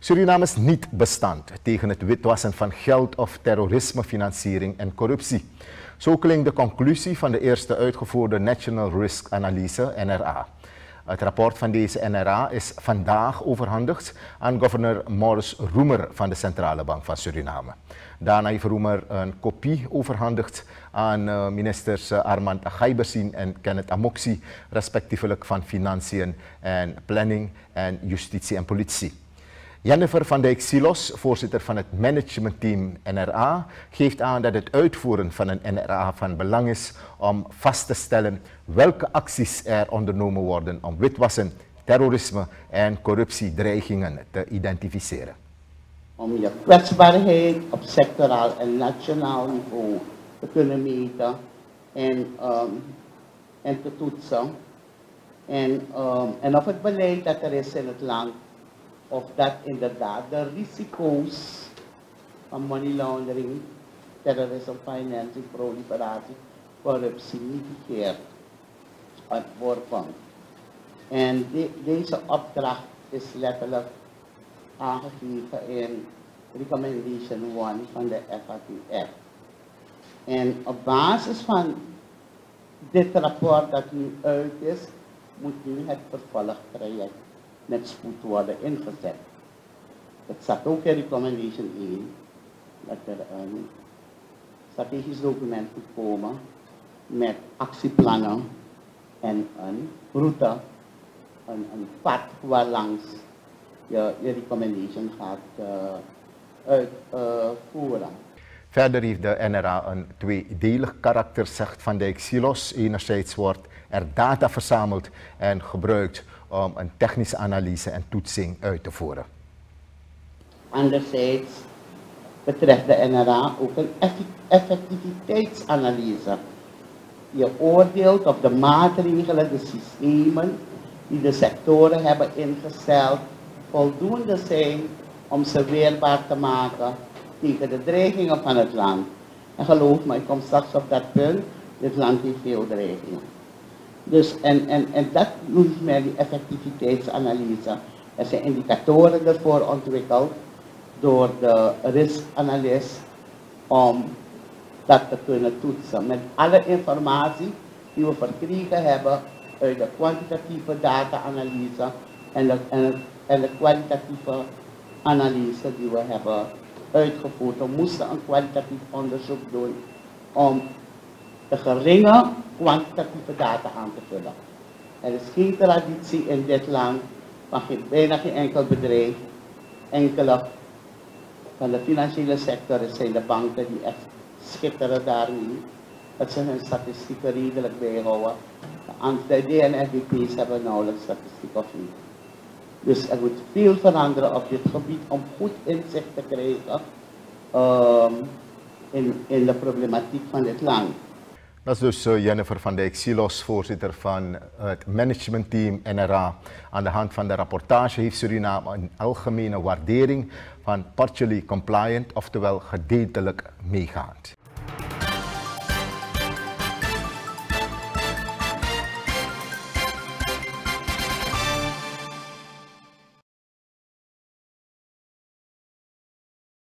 Suriname is niet bestand tegen het witwassen van geld of terrorismefinanciering en corruptie. Zo klinkt de conclusie van de eerste uitgevoerde National Risk Analyse, NRA. Het rapport van deze NRA is vandaag overhandigd aan governor Morris Roemer van de Centrale Bank van Suriname. Daarna heeft Roemer een kopie overhandigd aan eh, ministers eh, Armand Agaibersin en Kenneth Amoxi, respectievelijk van Financiën en Planning en Justitie en Politie. Jennifer van Dijk Silos, voorzitter van het managementteam NRA, geeft aan dat het uitvoeren van een NRA van belang is om vast te stellen welke acties er ondernomen worden om witwassen, terrorisme en corruptiedreigingen te identificeren. Om je kwetsbaarheid op sectoraal en nationaal niveau te kunnen meten en, um, en te toetsen. En, um, en of het beleid dat er is in het land of dat inderdaad de risico's van money laundering, terrorism financing, proliferatie, corruptie mitigeert en voorkomt. En de, deze opdracht is letterlijk aangegeven in recommendation 1 van de FATF. En op basis van dit rapport dat nu uit is, moet nu het vervolgtraject met spoed worden ingezet. Het staat ook in recommendation 1 dat er een strategisch document moet komen met actieplannen en een route, een, een pad waarlangs je, je recommendation gaat uh, uitvoeren. Verder heeft de NRA een tweedelig karakter, zegt Van Dijk Silos. Enerzijds wordt er data verzameld en gebruikt om een technische analyse en toetsing uit te voeren. Anderzijds betreft de NRA ook een effectiviteitsanalyse. Je oordeelt of de maatregelen, de systemen die de sectoren hebben ingesteld, voldoende zijn om ze weerbaar te maken tegen de dreigingen van het land. En geloof me, ik kom straks op dat punt, dit land heeft veel dreigingen. Dus, en, en, en dat noemt men die effectiviteitsanalyse. Er zijn indicatoren ervoor ontwikkeld door de riskanalist om dat te kunnen toetsen. Met alle informatie die we verkregen hebben uit de kwantitatieve data-analyse en de, en, en de kwalitatieve analyse die we hebben uitgevoerd. We moesten een kwalitatief onderzoek doen om de geringe kwantitatieve data aan te vullen. Er is geen traditie in dit land van geen, bijna geen enkel bedrijf, enkele van de financiële sector zijn de banken die echt schitteren daarin. Dat ze hun statistieken redelijk bijhouden. De DNFBP's hebben nauwelijks statistiek of niet. Dus er moet veel veranderen op dit gebied om goed inzicht te krijgen um, in, in de problematiek van dit land. Dat is dus uh, Jennifer van Dijk Silos, voorzitter van het managementteam NRA. Aan de hand van de rapportage heeft Suriname een algemene waardering van partially compliant, oftewel gedeeltelijk meegaand.